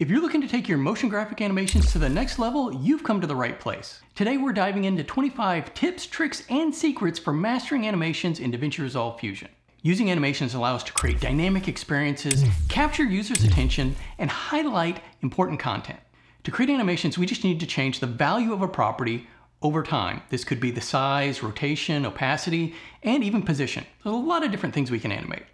If you're looking to take your motion graphic animations to the next level, you've come to the right place. Today we're diving into 25 tips, tricks, and secrets for mastering animations in DaVinci Resolve Fusion. Using animations allows us to create dynamic experiences, capture users' attention, and highlight important content. To create animations, we just need to change the value of a property over time. This could be the size, rotation, opacity, and even position. There's a lot of different things we can animate.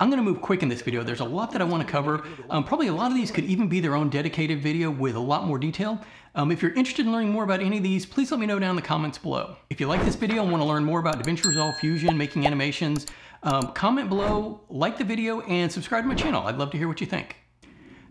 I'm going to move quick in this video. There's a lot that I want to cover. Um, probably a lot of these could even be their own dedicated video with a lot more detail. Um, if you're interested in learning more about any of these, please let me know down in the comments below. If you like this video and want to learn more about DaVinci Resolve Fusion, making animations, um, comment below, like the video, and subscribe to my channel. I'd love to hear what you think.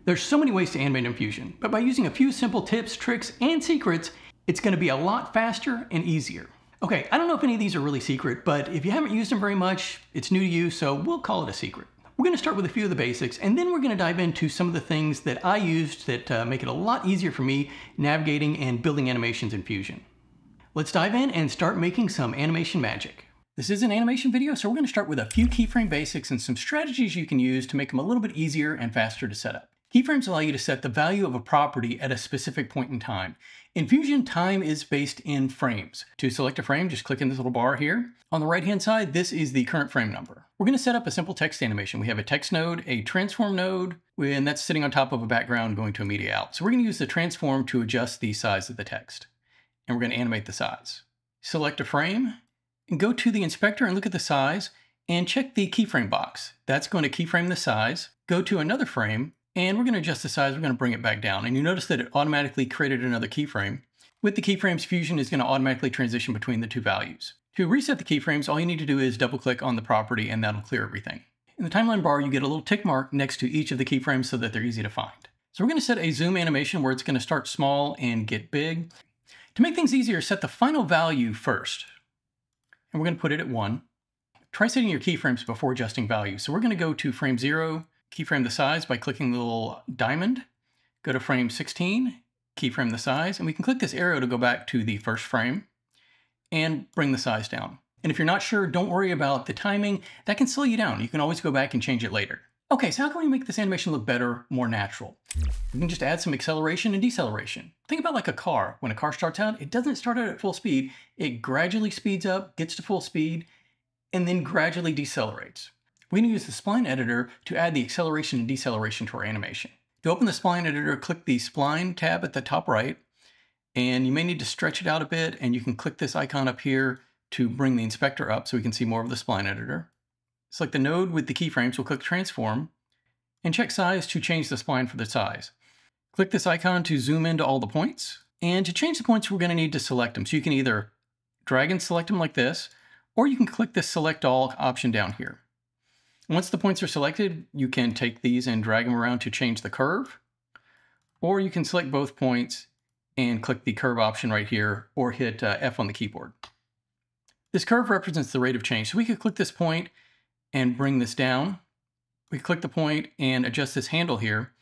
There's so many ways to animate in Fusion, but by using a few simple tips, tricks, and secrets, it's going to be a lot faster and easier. Okay, I don't know if any of these are really secret, but if you haven't used them very much, it's new to you, so we'll call it a secret. We're going to start with a few of the basics, and then we're going to dive into some of the things that I used that uh, make it a lot easier for me navigating and building animations in Fusion. Let's dive in and start making some animation magic. This is an animation video, so we're going to start with a few keyframe basics and some strategies you can use to make them a little bit easier and faster to set up. Keyframes allow you to set the value of a property at a specific point in time. In Fusion, time is based in frames. To select a frame, just click in this little bar here. On the right-hand side, this is the current frame number. We're going to set up a simple text animation. We have a text node, a transform node, and that's sitting on top of a background going to a media out. So we're going to use the transform to adjust the size of the text. And we're going to animate the size. Select a frame, and go to the inspector and look at the size, and check the keyframe box. That's going to keyframe the size. Go to another frame, and we're going to adjust the size, we're going to bring it back down. And you notice that it automatically created another keyframe. With the keyframes, Fusion is going to automatically transition between the two values. To reset the keyframes, all you need to do is double click on the property and that'll clear everything. In the timeline bar, you get a little tick mark next to each of the keyframes so that they're easy to find. So we're going to set a zoom animation where it's going to start small and get big. To make things easier, set the final value first. And we're going to put it at 1. Try setting your keyframes before adjusting values. So we're going to go to frame 0, keyframe the size by clicking the little diamond, go to frame 16, keyframe the size, and we can click this arrow to go back to the first frame and bring the size down. And if you're not sure, don't worry about the timing. That can slow you down. You can always go back and change it later. Okay, so how can we make this animation look better, more natural? We can just add some acceleration and deceleration. Think about like a car. When a car starts out, it doesn't start out at full speed. It gradually speeds up, gets to full speed, and then gradually decelerates. We can use the spline editor to add the acceleration and deceleration to our animation. To open the spline editor, click the spline tab at the top right, and you may need to stretch it out a bit, and you can click this icon up here to bring the inspector up so we can see more of the spline editor. Select the node with the keyframes, we'll click transform, and check size to change the spline for the size. Click this icon to zoom into all the points, and to change the points, we're gonna need to select them. So you can either drag and select them like this, or you can click this select all option down here. Once the points are selected, you can take these and drag them around to change the curve, or you can select both points and click the curve option right here, or hit uh, F on the keyboard. This curve represents the rate of change. So we could click this point and bring this down. We click the point and adjust this handle here,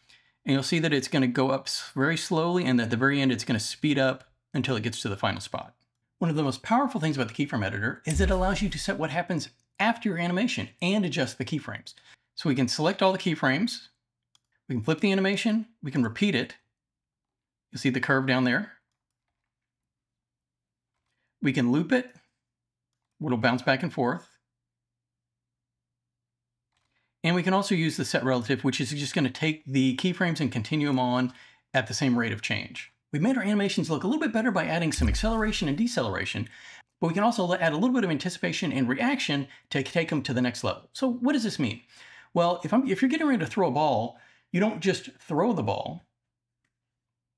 and you'll see that it's going to go up very slowly, and at the very end, it's going to speed up until it gets to the final spot. One of the most powerful things about the keyframe editor is it allows you to set what happens after your animation and adjust the keyframes. So we can select all the keyframes, we can flip the animation, we can repeat it. You'll see the curve down there. We can loop it, it'll bounce back and forth. And we can also use the set relative, which is just going to take the keyframes and continue them on at the same rate of change. We've made our animations look a little bit better by adding some acceleration and deceleration, but we can also add a little bit of anticipation and reaction to take them to the next level. So what does this mean? Well, if, I'm, if you're getting ready to throw a ball, you don't just throw the ball,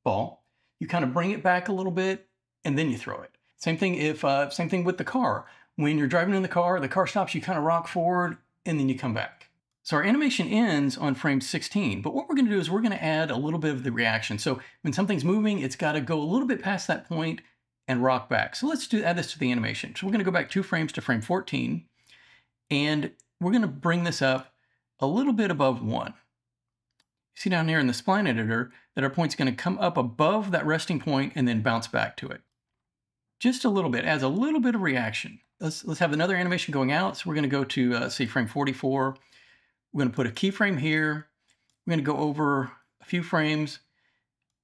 ball, you kind of bring it back a little bit and then you throw it. Same thing if, uh, same thing with the car. When you're driving in the car, the car stops, you kind of rock forward and then you come back. So our animation ends on frame 16, but what we're gonna do is we're gonna add a little bit of the reaction. So when something's moving, it's gotta go a little bit past that point and rock back. So let's do add this to the animation. So we're gonna go back two frames to frame 14, and we're gonna bring this up a little bit above one. You see down here in the spline editor that our point's gonna come up above that resting point and then bounce back to it. Just a little bit, adds a little bit of reaction. Let's, let's have another animation going out. So we're gonna go to, uh, say, frame 44. We're gonna put a keyframe here. We're gonna go over a few frames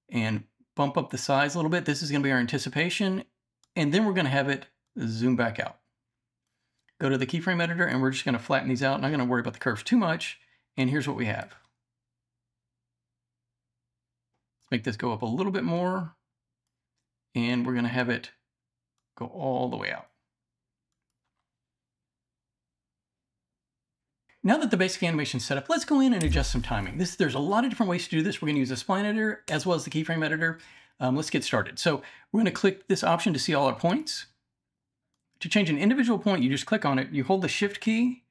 and bump up the size a little bit. This is going to be our anticipation. And then we're going to have it zoom back out. Go to the keyframe editor and we're just going to flatten these out. Not going to worry about the curves too much. And here's what we have. Let's make this go up a little bit more. And we're going to have it go all the way out. Now that the basic animation is set up, let's go in and adjust some timing. This, there's a lot of different ways to do this. We're gonna use the spline editor as well as the keyframe editor. Um, let's get started. So we're gonna click this option to see all our points. To change an individual point, you just click on it, you hold the shift key,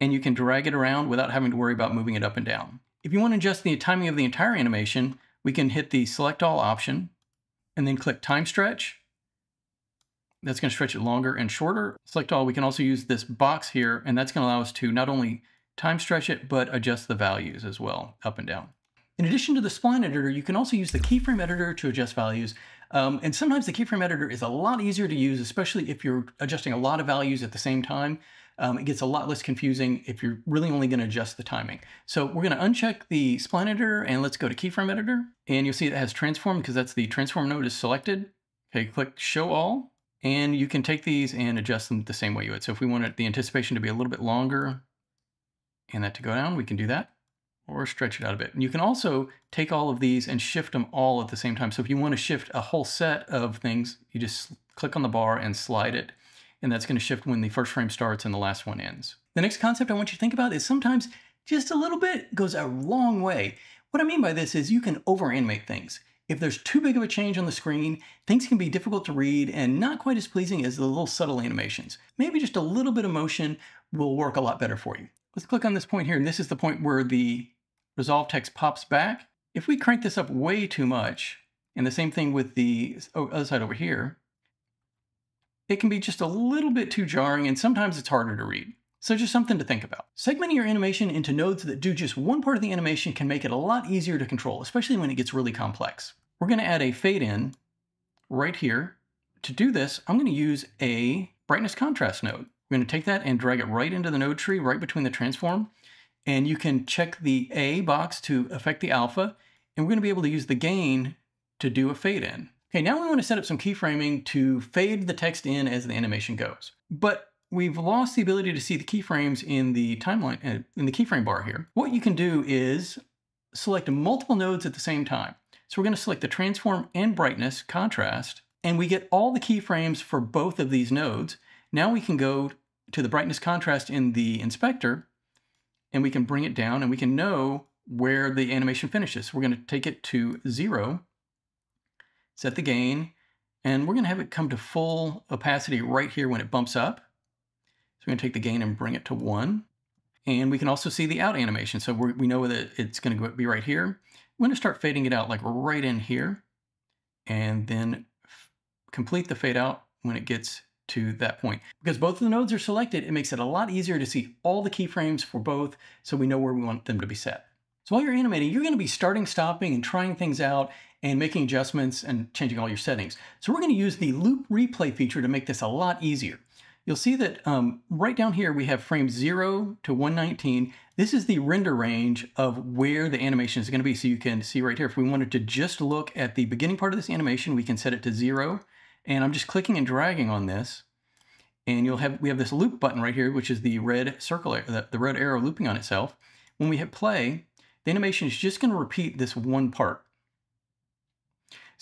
and you can drag it around without having to worry about moving it up and down. If you want to adjust the timing of the entire animation, we can hit the select all option and then click time stretch. That's going to stretch it longer and shorter. Select all, we can also use this box here, and that's going to allow us to not only time stretch it, but adjust the values as well, up and down. In addition to the spline editor, you can also use the keyframe editor to adjust values. Um, and sometimes the keyframe editor is a lot easier to use, especially if you're adjusting a lot of values at the same time. Um, it gets a lot less confusing if you're really only going to adjust the timing. So we're going to uncheck the spline editor and let's go to keyframe editor. And you'll see it has transform because that's the transform node is selected. Okay, click show all. And you can take these and adjust them the same way you would. So if we wanted the anticipation to be a little bit longer and that to go down, we can do that or stretch it out a bit. And you can also take all of these and shift them all at the same time. So if you want to shift a whole set of things, you just click on the bar and slide it. And that's going to shift when the first frame starts and the last one ends. The next concept I want you to think about is sometimes just a little bit goes a long way. What I mean by this is you can over animate things. If there's too big of a change on the screen, things can be difficult to read and not quite as pleasing as the little subtle animations. Maybe just a little bit of motion will work a lot better for you. Let's click on this point here, and this is the point where the resolve text pops back. If we crank this up way too much, and the same thing with the oh, other side over here, it can be just a little bit too jarring and sometimes it's harder to read. So just something to think about. Segmenting your animation into nodes that do just one part of the animation can make it a lot easier to control, especially when it gets really complex. We're gonna add a fade in right here. To do this, I'm gonna use a brightness contrast node. We're gonna take that and drag it right into the node tree, right between the transform. And you can check the A box to affect the alpha, and we're gonna be able to use the gain to do a fade in. Okay, now we wanna set up some keyframing to fade the text in as the animation goes. But we've lost the ability to see the keyframes in the timeline, uh, in the keyframe bar here. What you can do is select multiple nodes at the same time. So we're going to select the transform and brightness contrast, and we get all the keyframes for both of these nodes. Now we can go to the brightness contrast in the inspector, and we can bring it down, and we can know where the animation finishes. We're going to take it to zero, set the gain, and we're going to have it come to full opacity right here when it bumps up. So we're going to take the gain and bring it to 1. And we can also see the out animation. So we know that it's going to be right here. I'm going to start fading it out like right in here. And then complete the fade out when it gets to that point. Because both of the nodes are selected, it makes it a lot easier to see all the keyframes for both so we know where we want them to be set. So while you're animating, you're going to be starting, stopping, and trying things out and making adjustments and changing all your settings. So we're going to use the loop replay feature to make this a lot easier you'll see that um, right down here we have frame 0 to 119. This is the render range of where the animation is going to be. So you can see right here, if we wanted to just look at the beginning part of this animation, we can set it to 0. And I'm just clicking and dragging on this. And you'll have we have this loop button right here, which is the red circle, the, the red arrow looping on itself. When we hit play, the animation is just going to repeat this one part.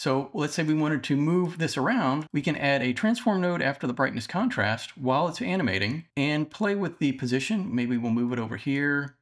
So let's say we wanted to move this around, we can add a transform node after the brightness contrast while it's animating and play with the position. Maybe we'll move it over here,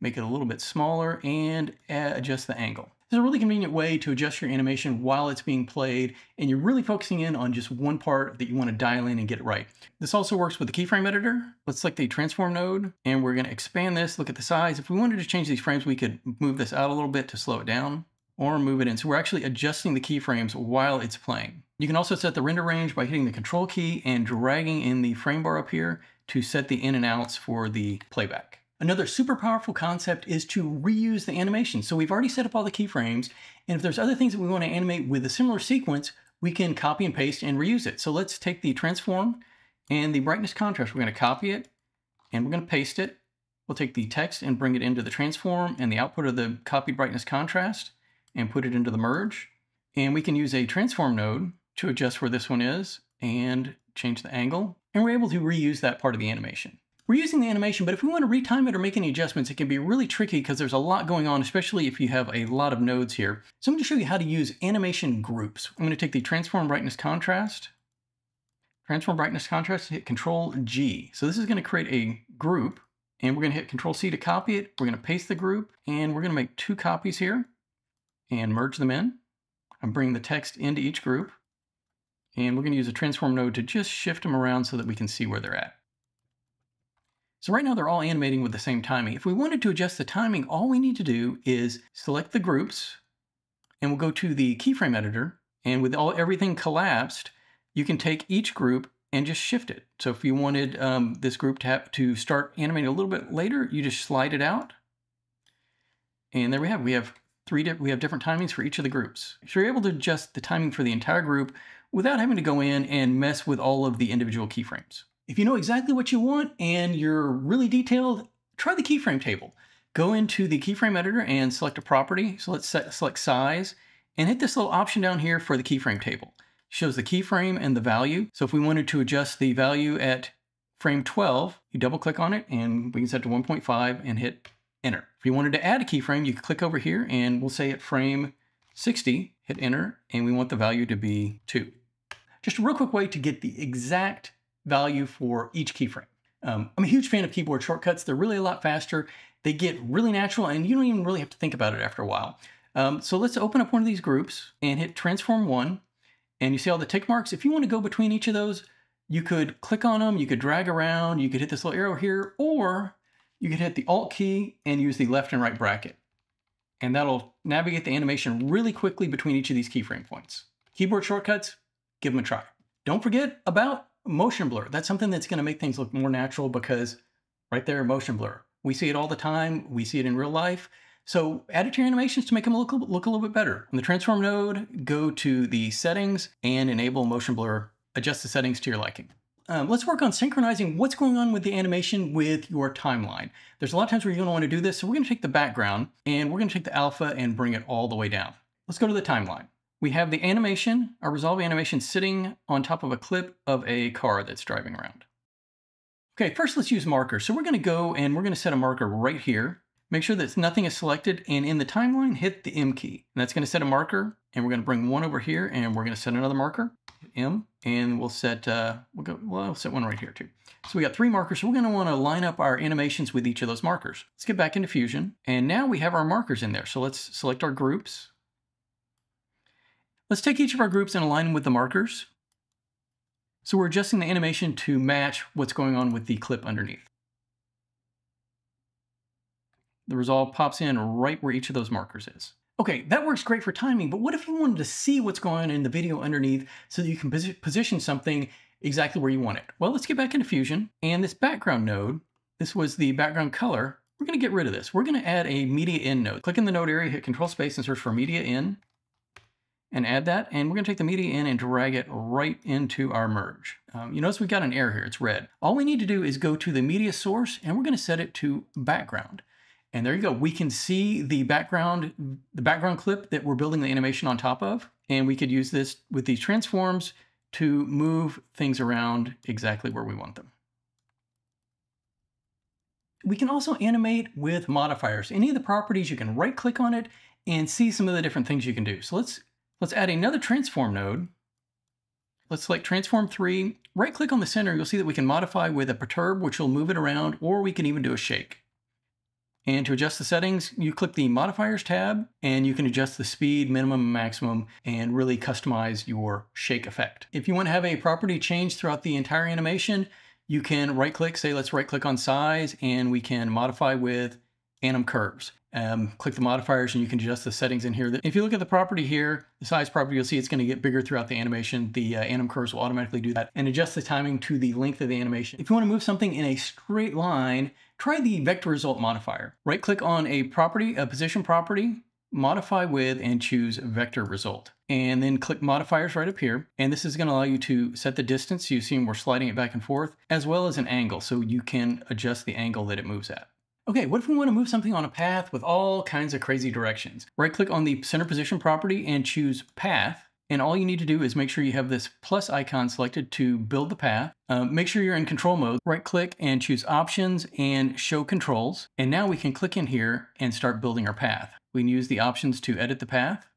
make it a little bit smaller and adjust the angle. This is a really convenient way to adjust your animation while it's being played and you're really focusing in on just one part that you want to dial in and get it right. This also works with the keyframe editor. Let's select the transform node and we're going to expand this, look at the size. If we wanted to change these frames, we could move this out a little bit to slow it down or move it in. So we're actually adjusting the keyframes while it's playing. You can also set the render range by hitting the control key and dragging in the frame bar up here to set the in and outs for the playback. Another super powerful concept is to reuse the animation. So we've already set up all the keyframes, and if there's other things that we want to animate with a similar sequence, we can copy and paste and reuse it. So let's take the transform and the brightness contrast. We're going to copy it, and we're going to paste it, We'll take the text and bring it into the transform and the output of the copied brightness contrast and put it into the merge. And we can use a transform node to adjust where this one is and change the angle. And we're able to reuse that part of the animation. We're using the animation, but if we want to retime it or make any adjustments, it can be really tricky because there's a lot going on, especially if you have a lot of nodes here. So I'm going to show you how to use animation groups. I'm going to take the transform brightness contrast, transform brightness contrast, hit Control G. So this is going to create a group, and we're going to hit Control C to copy it. We're going to paste the group, and we're going to make two copies here and merge them in. I'm bringing the text into each group, and we're going to use a transform node to just shift them around so that we can see where they're at. So right now they're all animating with the same timing. If we wanted to adjust the timing, all we need to do is select the groups and we'll go to the keyframe editor and with all everything collapsed, you can take each group and just shift it. So if you wanted um, this group to, have, to start animating a little bit later, you just slide it out. And there we have, we have three, we have different timings for each of the groups. So you're able to adjust the timing for the entire group without having to go in and mess with all of the individual keyframes. If you know exactly what you want and you're really detailed, try the keyframe table. Go into the keyframe editor and select a property. So let's set, select size and hit this little option down here for the keyframe table. It shows the keyframe and the value. So if we wanted to adjust the value at frame 12, you double click on it and we can set to 1.5 and hit enter. If you wanted to add a keyframe, you could click over here and we'll say at frame 60, hit enter, and we want the value to be 2. Just a real quick way to get the exact value for each keyframe. Um, I'm a huge fan of keyboard shortcuts. They're really a lot faster. They get really natural and you don't even really have to think about it after a while. Um, so let's open up one of these groups and hit transform one. And you see all the tick marks. If you want to go between each of those, you could click on them, you could drag around, you could hit this little arrow here, or you can hit the Alt key and use the left and right bracket. And that'll navigate the animation really quickly between each of these keyframe points. Keyboard shortcuts, give them a try. Don't forget about motion blur. That's something that's going to make things look more natural because right there, motion blur. We see it all the time. We see it in real life. So add it to your animations to make them look, look a little bit better. In the transform node, go to the settings and enable motion blur. Adjust the settings to your liking. Um, let's work on synchronizing what's going on with the animation with your timeline. There's a lot of times where you're going to want to do this, so we're going to take the background and we're going to take the alpha and bring it all the way down. Let's go to the timeline we have the animation, our resolve animation sitting on top of a clip of a car that's driving around. Okay, first let's use markers. So we're gonna go and we're gonna set a marker right here. Make sure that nothing is selected and in the timeline, hit the M key. And that's gonna set a marker and we're gonna bring one over here and we're gonna set another marker, M, and we'll set, uh, we'll go, well, I'll set one right here too. So we got three markers, so we're gonna wanna line up our animations with each of those markers. Let's get back into Fusion. And now we have our markers in there. So let's select our groups Let's take each of our groups and align them with the markers. So we're adjusting the animation to match what's going on with the clip underneath. The resolve pops in right where each of those markers is. Okay, that works great for timing, but what if you wanted to see what's going on in the video underneath so that you can position something exactly where you want it? Well, let's get back into Fusion, and this background node, this was the background color, we're gonna get rid of this. We're gonna add a media in node. Click in the node area, hit control space and search for media in and add that. And we're going to take the media in and drag it right into our merge. Um, you notice we've got an error here. It's red. All we need to do is go to the media source and we're going to set it to background. And there you go. We can see the background, the background clip that we're building the animation on top of. And we could use this with these transforms to move things around exactly where we want them. We can also animate with modifiers. Any of the properties, you can right click on it and see some of the different things you can do. So let's Let's add another transform node. Let's select transform 3, right click on the center, you'll see that we can modify with a perturb, which will move it around, or we can even do a shake. And to adjust the settings, you click the modifiers tab and you can adjust the speed, minimum and maximum, and really customize your shake effect. If you want to have a property change throughout the entire animation, you can right click, say let's right click on size, and we can modify with anim curves. Um, click the modifiers and you can adjust the settings in here. If you look at the property here, the size property, you'll see it's going to get bigger throughout the animation. The uh, anim curves will automatically do that and adjust the timing to the length of the animation. If you want to move something in a straight line, try the vector result modifier. Right click on a property, a position property, modify with and choose vector result. And then click modifiers right up here. And this is gonna allow you to set the distance. You see we're sliding it back and forth as well as an angle. So you can adjust the angle that it moves at. Okay, what if we want to move something on a path with all kinds of crazy directions? Right click on the center position property and choose path. And all you need to do is make sure you have this plus icon selected to build the path. Um, make sure you're in control mode. Right click and choose options and show controls. And now we can click in here and start building our path. We can use the options to edit the path.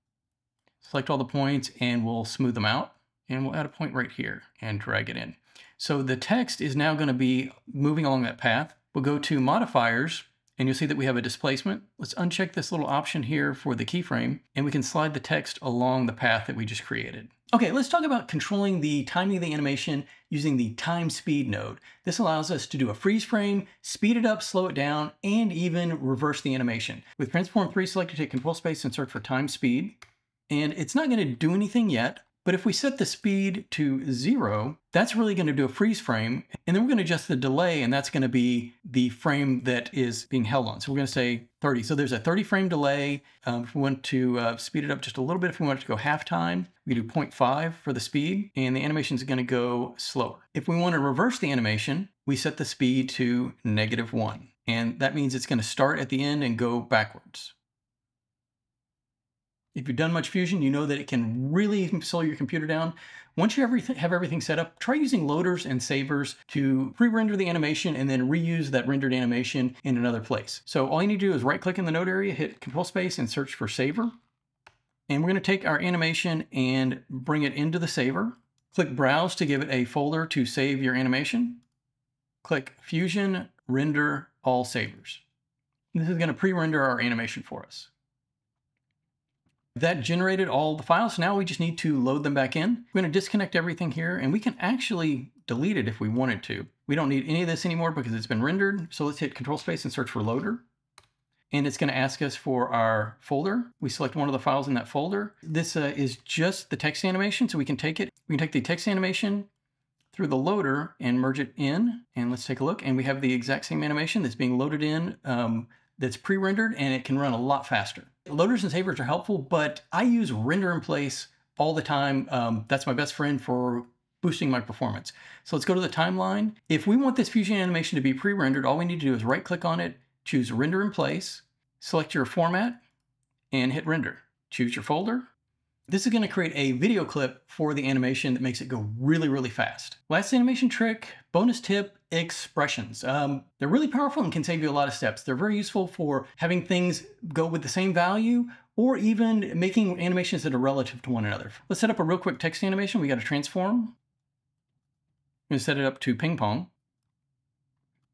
Select all the points and we'll smooth them out. And we'll add a point right here and drag it in. So the text is now going to be moving along that path. We'll go to modifiers and you'll see that we have a displacement. Let's uncheck this little option here for the keyframe and we can slide the text along the path that we just created. Okay, let's talk about controlling the timing of the animation using the time speed node. This allows us to do a freeze frame, speed it up, slow it down, and even reverse the animation. With Transform 3 selected, take control space and search for time speed. And it's not going to do anything yet, but if we set the speed to zero, that's really going to do a freeze frame. And then we're going to adjust the delay, and that's going to be the frame that is being held on. So we're going to say 30. So there's a 30 frame delay. Um, if we want to uh, speed it up just a little bit, if we want it to go half time, we do 0.5 for the speed, and the animation is going to go slower. If we want to reverse the animation, we set the speed to negative one. And that means it's going to start at the end and go backwards. If you've done much fusion, you know that it can really slow your computer down. Once you have everything set up, try using loaders and savers to pre-render the animation and then reuse that rendered animation in another place. So all you need to do is right click in the node area, hit control space and search for saver. And we're gonna take our animation and bring it into the saver. Click browse to give it a folder to save your animation. Click fusion, render all savers. This is gonna pre-render our animation for us. That generated all the files. Now we just need to load them back in. We're going to disconnect everything here and we can actually delete it if we wanted to. We don't need any of this anymore because it's been rendered. So let's hit control space and search for loader. And it's going to ask us for our folder. We select one of the files in that folder. This uh, is just the text animation, so we can take it. We can take the text animation through the loader and merge it in. And let's take a look. And we have the exact same animation that's being loaded in um, that's pre-rendered and it can run a lot faster. Loaders and savers are helpful, but I use render in place all the time. Um, that's my best friend for boosting my performance. So let's go to the timeline. If we want this Fusion animation to be pre-rendered, all we need to do is right click on it, choose render in place, select your format, and hit render. Choose your folder, this is going to create a video clip for the animation that makes it go really, really fast. Last animation trick, bonus tip, expressions. Um, they're really powerful and can save you a lot of steps. They're very useful for having things go with the same value or even making animations that are relative to one another. Let's set up a real quick text animation. We got a transform. I'm to set it up to ping pong.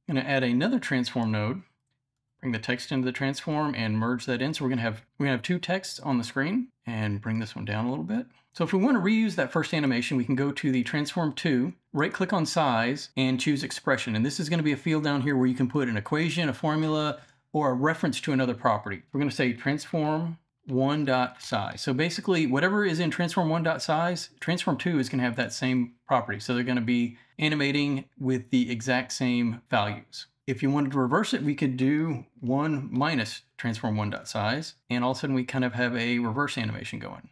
I'm going to add another transform node bring the text into the transform and merge that in. So we're gonna have we're gonna have two texts on the screen and bring this one down a little bit. So if we want to reuse that first animation, we can go to the Transform 2, right click on size and choose expression. And this is going to be a field down here where you can put an equation, a formula, or a reference to another property. We're going to say transform 1 dot size. So basically whatever is in transform 1 dot size, transform 2 is going to have that same property. So they're going to be animating with the exact same values. If you wanted to reverse it, we could do 1 minus transform 1 dot size, and all of a sudden we kind of have a reverse animation going.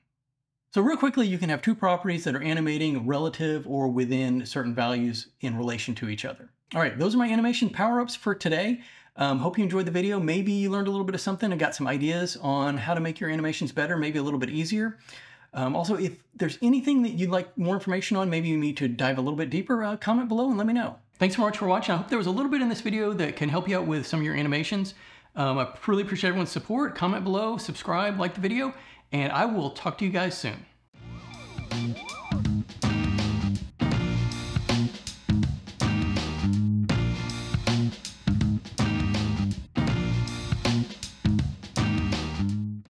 So real quickly, you can have two properties that are animating relative or within certain values in relation to each other. All right, those are my animation power-ups for today. Um, hope you enjoyed the video. Maybe you learned a little bit of something and got some ideas on how to make your animations better, maybe a little bit easier. Um, also, if there's anything that you'd like more information on, maybe you need to dive a little bit deeper, uh, comment below and let me know. Thanks so much for watching. I hope there was a little bit in this video that can help you out with some of your animations. Um, I really appreciate everyone's support. Comment below, subscribe, like the video, and I will talk to you guys soon.